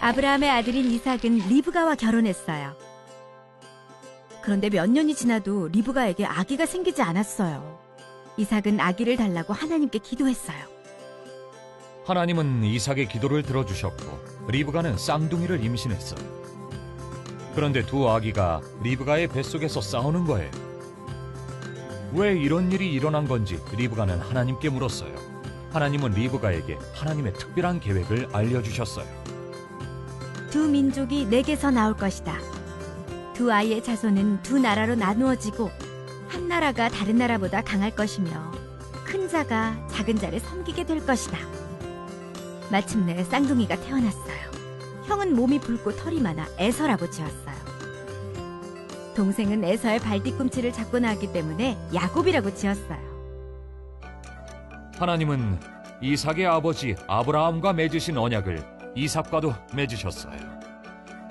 아브라함의 아들인 이삭은 리브가와 결혼했어요. 그런데 몇 년이 지나도 리브가에게 아기가 생기지 않았어요. 이삭은 아기를 달라고 하나님께 기도했어요. 하나님은 이삭의 기도를 들어주셨고 리브가는 쌍둥이를 임신했어요. 그런데 두 아기가 리브가의 뱃속에서 싸우는 거예요. 왜 이런 일이 일어난 건지 리브가는 하나님께 물었어요. 하나님은 리브가에게 하나님의 특별한 계획을 알려주셨어요. 두 민족이 내게서 나올 것이다. 두 아이의 자손은 두 나라로 나누어지고 한 나라가 다른 나라보다 강할 것이며 큰 자가 작은 자를 섬기게 될 것이다. 마침내 쌍둥이가 태어났어요. 형은 몸이 붉고 털이 많아 에서라고 지었어요. 동생은 에서의 발뒤꿈치를 잡고 나왔기 때문에 야곱이라고 지었어요. 하나님은 이삭의 아버지 아브라함과 맺으신 언약을 이삭과도 맺으셨어요.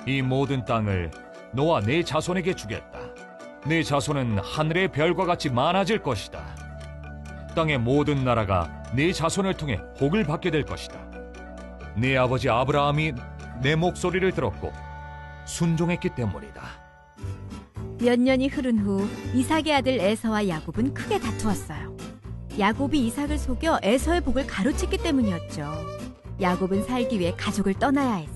이 모든 땅을 너와 네 자손에게 주겠다. 네 자손은 하늘의 별과 같이 많아질 것이다. 땅의 모든 나라가 네 자손을 통해 복을 받게 될 것이다. 네 아버지 아브라함이 내 목소리를 들었고 순종했기 때문이다. 몇 년이 흐른 후 이삭의 아들 에서와 야곱은 크게 다투었어요. 야곱이 이삭을 속여 에서의 복을 가로챘기 때문이었죠. 야곱은 살기 위해 가족을 떠나야 했어요.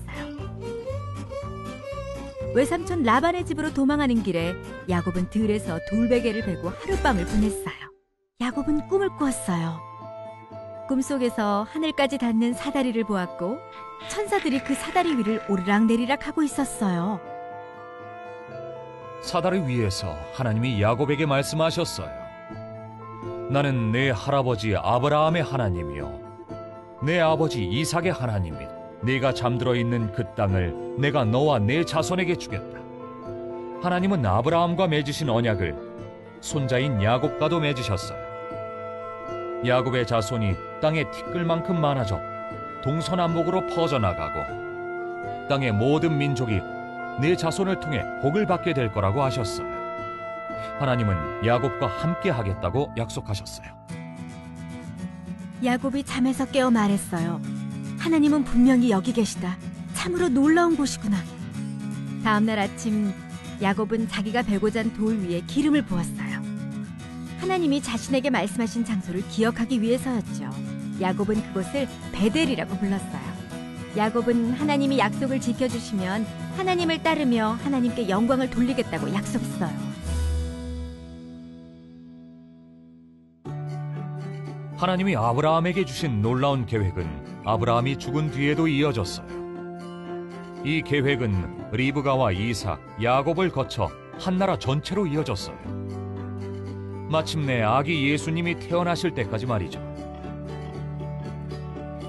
외삼촌 라반의 집으로 도망하는 길에 야곱은 들에서 돌베개를 베고 하룻밤을 보냈어요. 야곱은 꿈을 꾸었어요. 꿈속에서 하늘까지 닿는 사다리를 보았고 천사들이 그 사다리 위를 오르락내리락 하고 있었어요. 사다리 위에서 하나님이 야곱에게 말씀하셨어요. 나는 내 할아버지 아브라함의 하나님이요. 내 아버지 이삭의 하나님이 네가 잠들어 있는 그 땅을 내가 너와 내 자손에게 주겠다. 하나님은 아브라함과 맺으신 언약을 손자인 야곱과도 맺으셨어요. 야곱의 자손이 땅의 티끌만큼 많아져 동서남북으로 퍼져나가고 땅의 모든 민족이 내 자손을 통해 복을 받게 될 거라고 하셨어요. 하나님은 야곱과 함께 하겠다고 약속하셨어요. 야곱이 잠에서 깨어 말했어요. 하나님은 분명히 여기 계시다. 참으로 놀라운 곳이구나. 다음 날 아침 야곱은 자기가 베고 잔 돌 위에 기름을 부었어요. 하나님이 자신에게 말씀하신 장소를 기억하기 위해서였죠. 야곱은 그곳을 베델이라고 불렀어요. 야곱은 하나님이 약속을 지켜주시면 하나님을 따르며 하나님께 영광을 돌리겠다고 약속했어요. 하나님이 아브라함에게 주신 놀라운 계획은 아브라함이 죽은 뒤에도 이어졌어요. 이 계획은 리브가와 이삭, 야곱을 거쳐 한 나라 전체로 이어졌어요. 마침내 아기 예수님이 태어나실 때까지 말이죠.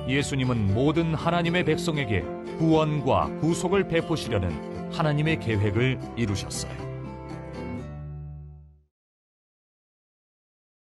예수님은 모든 하나님의 백성에게 구원과 구속을 베푸시려는 하나님의 계획을 이루셨어요.